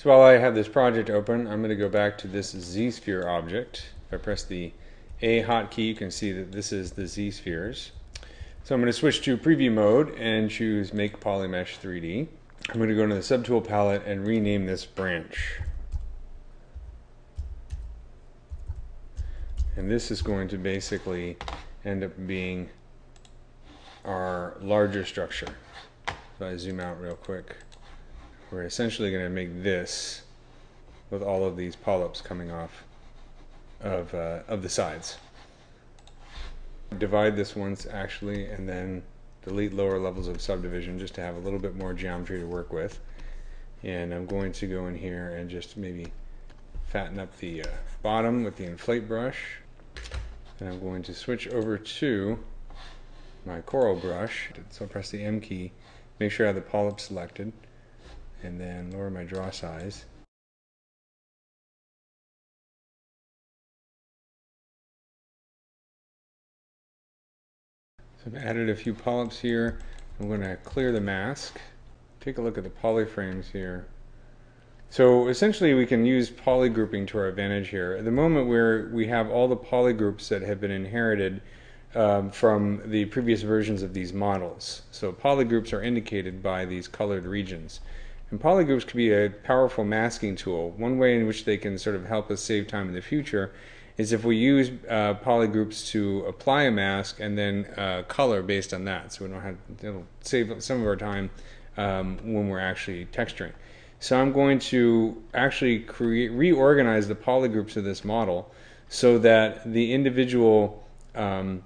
So while I have this project open, I'm going to go back to this Z-sphere object. If I press the A hotkey, you can see that this is the Z-spheres. So I'm going to switch to preview mode and choose Make Polymesh 3D. I'm going to go into the subtool palette and rename this branch. And this is going to basically end up being our larger structure. If I zoom out real quick we're essentially going to make this with all of these polyps coming off of, uh, of the sides. Divide this once actually and then delete lower levels of subdivision just to have a little bit more geometry to work with. And I'm going to go in here and just maybe fatten up the uh, bottom with the inflate brush. And I'm going to switch over to my coral brush. So press the M key, make sure I have the polyp selected and then lower my draw size. So I've added a few polyps here. I'm going to clear the mask. Take a look at the polyframes here. So essentially we can use polygrouping to our advantage here. At the moment where we have all the polygroups that have been inherited um, from the previous versions of these models. So polygroups are indicated by these colored regions. And polygroups can be a powerful masking tool. One way in which they can sort of help us save time in the future is if we use uh, polygroups to apply a mask and then uh, color based on that. So we don't have, it'll save some of our time um, when we're actually texturing. So I'm going to actually create, reorganize the polygroups of this model so that the individual um,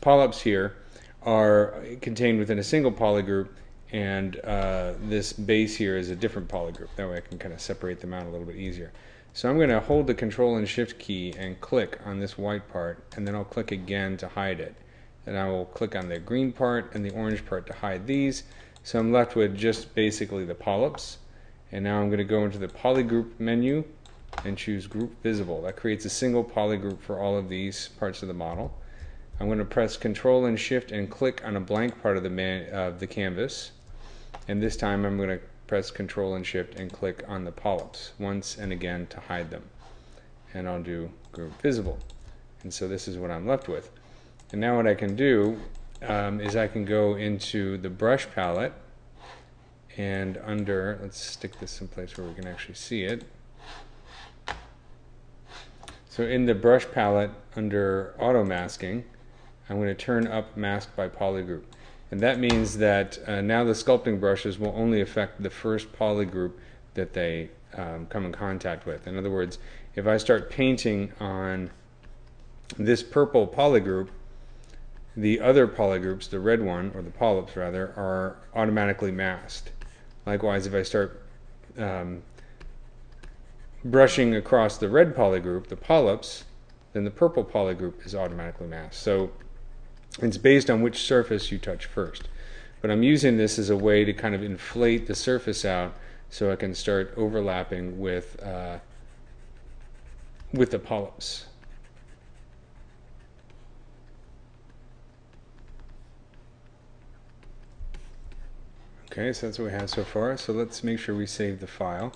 polyps here are contained within a single polygroup and uh, this base here is a different polygroup. That way I can kind of separate them out a little bit easier. So I'm going to hold the control and shift key and click on this white part and then I'll click again to hide it. And I will click on the green part and the orange part to hide these. So I'm left with just basically the polyps. And now I'm going to go into the polygroup menu and choose group visible. That creates a single polygroup for all of these parts of the model. I'm going to press control and shift and click on a blank part of the, man, the canvas and this time I'm going to press Control and Shift and click on the polyps once and again to hide them. And I'll do Group Visible. And so this is what I'm left with. And now what I can do um, is I can go into the brush palette and under, let's stick this someplace where we can actually see it. So in the brush palette under auto masking, I'm going to turn up mask by polygroup. And that means that uh, now the sculpting brushes will only affect the first polygroup that they um, come in contact with. In other words, if I start painting on this purple polygroup, the other polygroups, the red one, or the polyps rather, are automatically masked. Likewise, if I start um, brushing across the red polygroup, the polyps, then the purple polygroup is automatically masked. So it's based on which surface you touch first. But I'm using this as a way to kind of inflate the surface out so I can start overlapping with, uh, with the polyps. Okay, so that's what we have so far. So let's make sure we save the file.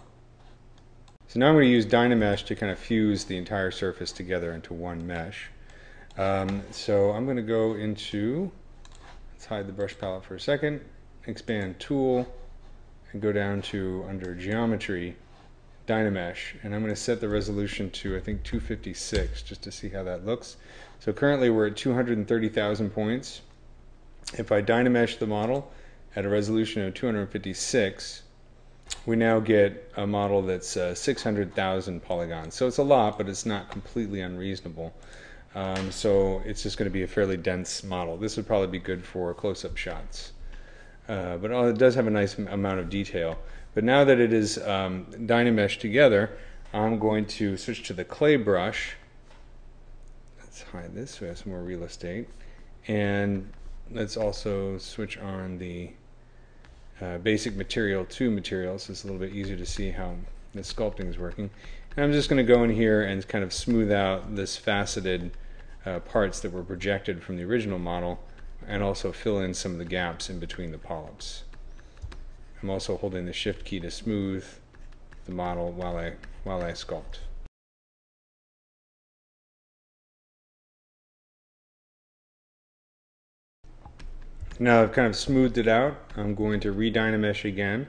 So now I'm going to use Dynamesh to kind of fuse the entire surface together into one mesh. Um, so I'm going to go into, let's hide the brush palette for a second, expand tool, and go down to under geometry, Dynamesh, and I'm going to set the resolution to I think 256 just to see how that looks. So currently we're at 230,000 points. If I Dynamesh the model at a resolution of 256, we now get a model that's uh, 600,000 polygons. So it's a lot, but it's not completely unreasonable. Um, so it's just going to be a fairly dense model. This would probably be good for close-up shots. Uh, but it does have a nice amount of detail. But now that it is um, Dynamesh together, I'm going to switch to the clay brush. Let's hide this so we have some more real estate. And let's also switch on the uh, basic material to material so it's a little bit easier to see how the sculpting is working. And I'm just going to go in here and kind of smooth out this faceted uh, parts that were projected from the original model and also fill in some of the gaps in between the polyps. I'm also holding the shift key to smooth the model while I, while I sculpt. Now I've kind of smoothed it out, I'm going to re-Dynamesh again.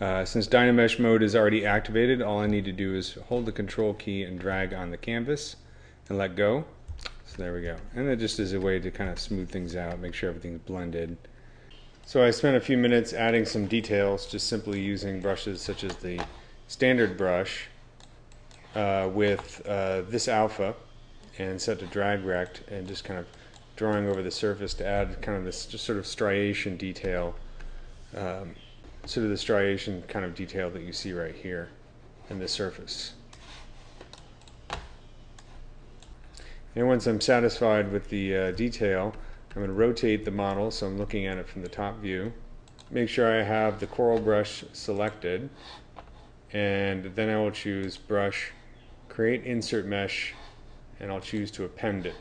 Uh, since Dynamesh mode is already activated, all I need to do is hold the control key and drag on the canvas and let go. So there we go. And that just is a way to kind of smooth things out, make sure everything's blended. So I spent a few minutes adding some details, just simply using brushes such as the standard brush uh, with uh, this alpha and set to drag rect and just kind of drawing over the surface to add kind of this just sort of striation detail, um, sort of the striation kind of detail that you see right here in the surface. And once I'm satisfied with the uh, detail, I'm going to rotate the model so I'm looking at it from the top view. Make sure I have the coral brush selected and then I will choose brush, create insert mesh, and I'll choose to append it.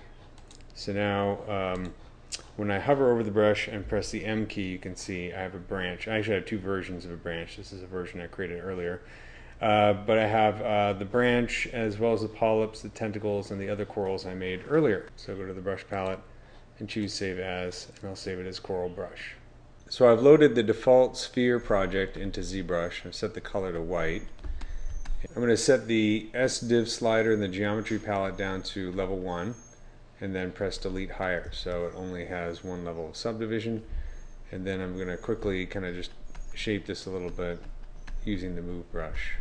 So now um, when I hover over the brush and press the M key, you can see I have a branch. I actually have two versions of a branch. This is a version I created earlier. Uh, but I have uh, the branch as well as the polyps, the tentacles, and the other corals I made earlier. So go to the brush palette and choose Save As, and I'll save it as Coral Brush. So I've loaded the default sphere project into ZBrush. I've set the color to white. I'm going to set the SDiv slider in the geometry palette down to level 1 and then press delete higher so it only has one level of subdivision and then I'm going to quickly kind of just shape this a little bit using the move brush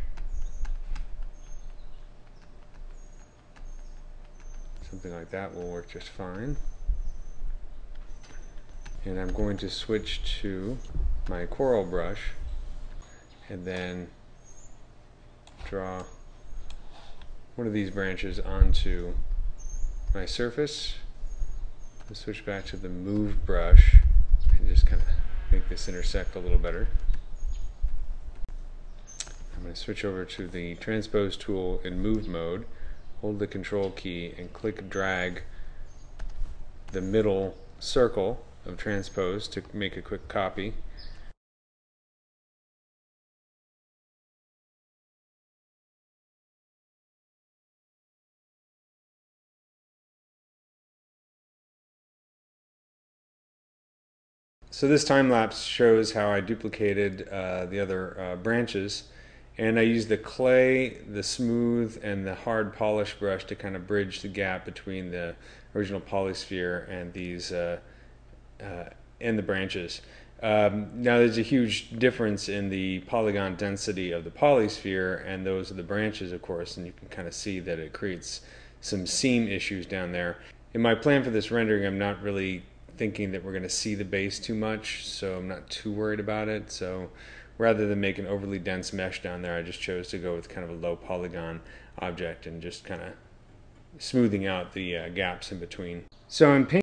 something like that will work just fine and I'm going to switch to my coral brush and then draw one of these branches onto my surface. Switch back to the move brush and just kind of make this intersect a little better. I'm going to switch over to the transpose tool in move mode, hold the control key and click drag the middle circle of transpose to make a quick copy. So this time lapse shows how I duplicated uh, the other uh, branches and I use the clay, the smooth, and the hard polish brush to kind of bridge the gap between the original polysphere and these uh, uh and the branches. Um, now there's a huge difference in the polygon density of the polysphere and those of the branches of course and you can kind of see that it creates some seam issues down there. In my plan for this rendering I'm not really thinking that we're going to see the base too much, so I'm not too worried about it. So rather than make an overly dense mesh down there, I just chose to go with kind of a low polygon object and just kind of smoothing out the uh, gaps in between. So in paint